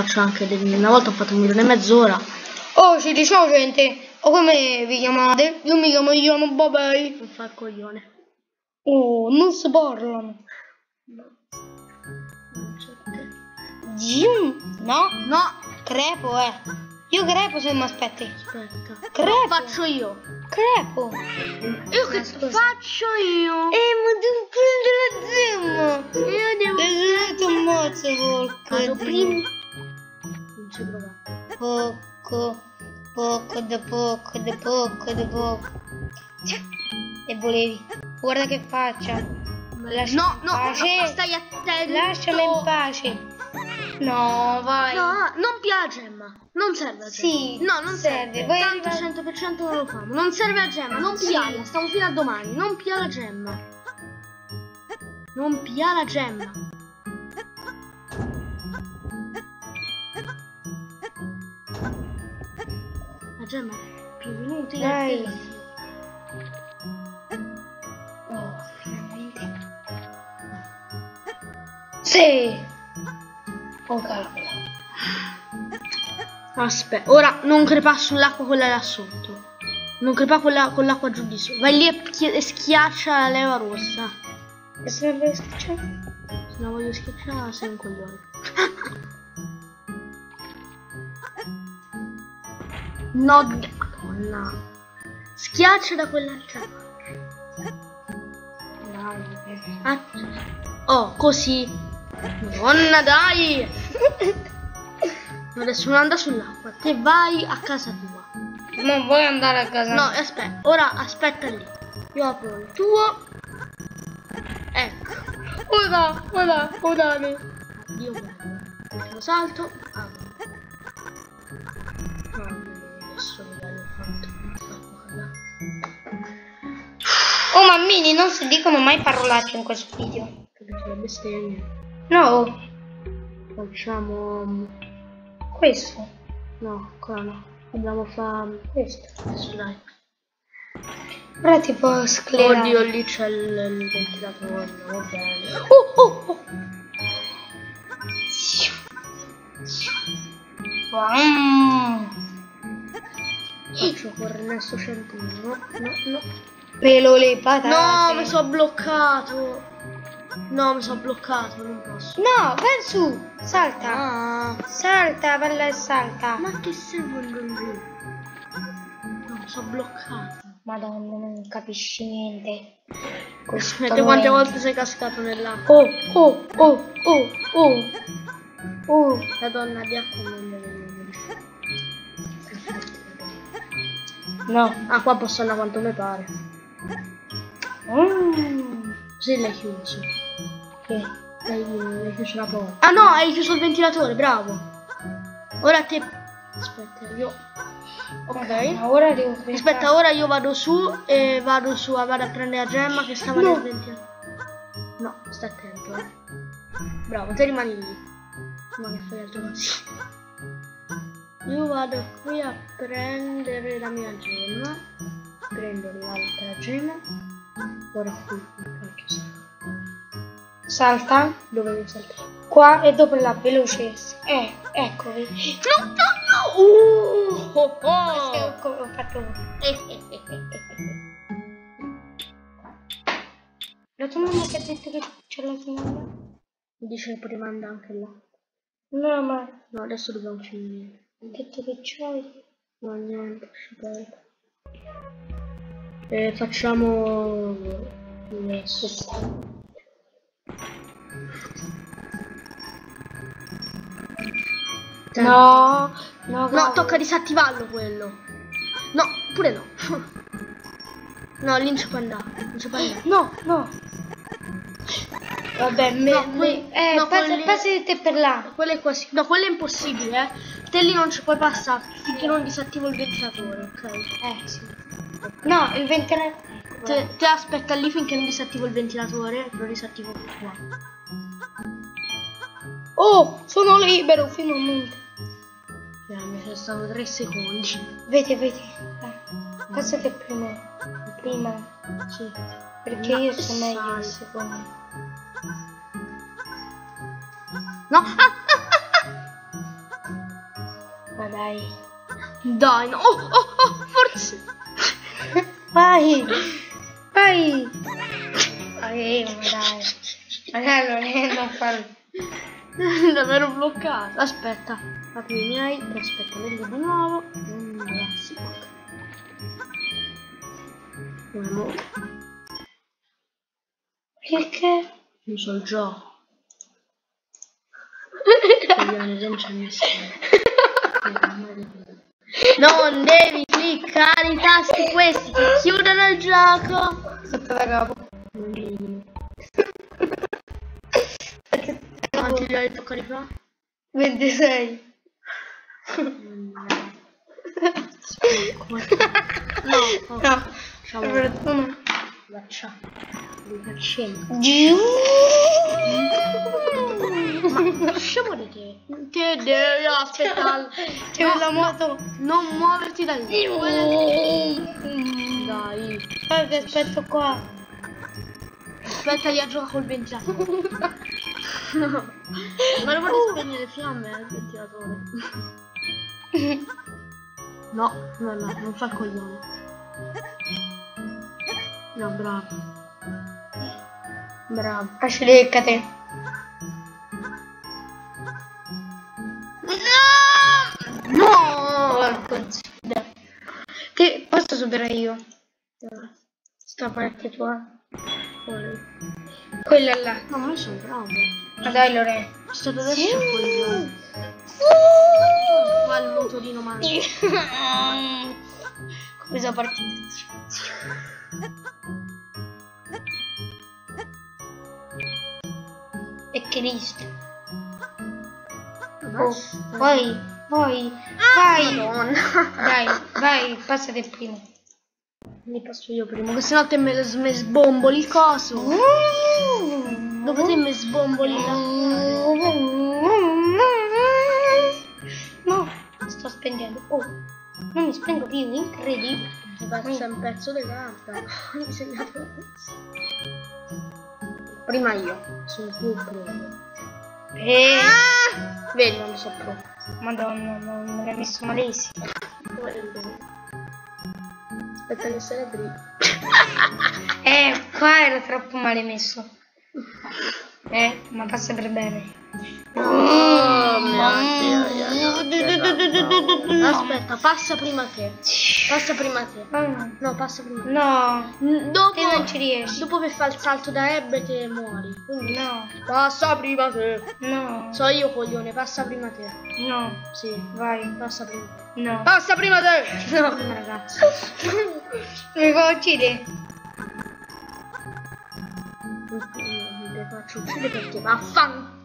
Faccio anche dei... Una volta ho fatto un milione e mezz'ora. Oh, ci diciamo gente. O come vi chiamate? Io mi chiamo Iano Babei. Non fa il coglione. Oh, non si parlano. Non c'è te. Jim. No, No, crepo, eh. Io crepo se mi aspetti. aspetta. Crepo. Faccio io. Crepo. Io che Eh, faccio io? Eh, ma devo prendere la gemma. Io devo... E tu ammazza, porco. Ci provare. Poco, poco da poco, da poco, da poco. E volevi. Guarda che faccia. Lascia No, no, pace. no, stai attento. Lasciami in pace. No, vai. No, non pia la gemma. Non serve la gemma. Sì, no, non serve. serve. Tanto arriva- 100% non lo famo. Non serve la gemma, non Sì. piala. Stiamo fino a domani. Non pia la gemma. Non pia la gemma. La gemma è più inutile. Dai. Oh, finalmente. Sì. Oh, cavolo. Aspetta, ora non crepà sull'acqua quella là sotto. Non quella con l'acqua giù di su. Vai lì e, chi- e schiaccia la leva rossa. Che se ne vuoi schiacciare? Se la voglio schiacciare sei un coglione. no, madonna. Schiaccia da quell'altra parte. Oh, così. Madonna, dai! Adesso non anda sull'acqua. Te vai a casa tua. Non vuoi andare a casa? No, aspetta. Ora aspetta lì. Io apro il tuo. Ecco. Ora, ora, ora. Io. Lo salto. Apro. Oh mammini, non si dicono mai parolacce in questo video. Capito le bestemmie. No, Facciamo. mm, questo. No, ancora no. Dobbiamo fare. Questo. Adesso dai. Ora ti può sclerare. Oddio, lì c'è il, il ventilatore. No, va bene. Oh, oh, oh. Wow. Faccio cornesso centino. No, no, no. Pelo le patate. No, mi sono bloccato. No, mi sono bloccato, non posso. No, vai su. Salta. Ah, Salta, bella e salta. ma che serve giù? No, mi sono bloccato. Madonna, non capisci niente. Vedete quante volte sei cascato nell'acqua? Oh, oh, oh, oh, oh. Oh. La donna di acqua. No. Ah, qua posso andare quanto mi pare. Mm. Sì, l'hai chiuso. Che? Hai, chiuso la porta. Ah no, hai chiuso il ventilatore, bravo. Ora te... Aspetta, io... Ok. Ora devo pensare. Aspetta, ora io vado su e vado su a vado a prendere la gemma che stava No. nel ventilatore. No, sta attento, eh. Bravo, te rimani lì. Ma che fai altro così. Io vado qui a prendere la mia gemma. Prendo l'altra gemma. Ora qui. Salta. Dove devo saltare? Qua e dopo là, veloce. Eh, eccovi. No, no, no! Uh, oh, Questo oh. ho co- ho fatto. La tua mamma che ha detto che c'è la tua mamma? Dice che poi rimanda anche là. No, ma ha No, adesso dobbiamo finire. detto che c'hai. No, niente, perdere. E facciamo adesso. No, no, No, tocca disattivarlo quello. No, pure no. No, lì non ci può andare. Non ci può andare. No, no. Vabbè, me, No, quelli- eh, no, passa, quelli- passa di te per là. Quello è quasi. No, quello è impossibile, eh. Te lì non ci puoi passare finché non disattivo il ventilatore, ok? Eh, sì. No, il ventilatore. Te, te aspetta lì finché non disattivo il ventilatore, lo disattivo qua. Oh, sono libero finalmente. Eh, mi sono stato 3 secondi. Vedi, vedi. Eh, passate prima. Prima. Sì. Perché io so meglio il secondo. No! Ah. Dai. Dai, no. Oh, oh, oh, forse. Vai! Vai! Vai, ma dai. Magari non è non farlo. Davvero bloccato. Aspetta, apri i miei. Aspetta, vedo di nuovo. Mm, ok. Uno, Perché? non so il gioco. Non c'è nessuno. Non devi cliccare i tasti questi che chiudono il gioco. Sotto la capo. Quanti li hai toccati fa? 26. No, no. No. Facciamo Uno. facciamo. Ma lasciamo di te. Te devi aspettare. C'è No, la moto. Non muoverti da lì. Dai. Guarda che aspetto qua. Aspetta, io gioco col ventilatore. Ma non vuoi spegnere le fiamme al ventilatore? No, no, no, non fa il coglione. No, bravo. Bravo. Accidecate. No! Zio. Che posso superare io? Sta parte tua. Quella là. No, ma io sono bravo. Ma dai Lore. È stato adesso il coglione. Qua il motorino mangia. Questa partita. E Cristo. Oh, vai, vai, vai. Madonna. Dai, vai, passate il primo. Ne passo io prima, che sennò te me, me sbomboli il coso. Dopo te me sbomboli la... No, sto spengendo. Oh, non mi spengo più, incredibile. Ti passa un pezzo di carta. Ho disegnato Prima io, sono più pro. Eh, Vedi quando so pro. madonna, non l'hai messo malissimo. Aspetta che se la apri. Eh, qua era troppo male messo. Eh, ma passa per bene. Oh mio Dio. Aspetta, passa prima te. Passa prima te. No, No, passa prima te. no, Dopo, te non ci riesci. dopo che fa il salto da ebbe te muori. Quindi No, passa prima te. no, So io coglione, passa prima te. no, Sì, vai, passa prima no. Passa prima te! No, ragazzi. Mi fa uccidere. Mi faccio uccidere perché vaffan.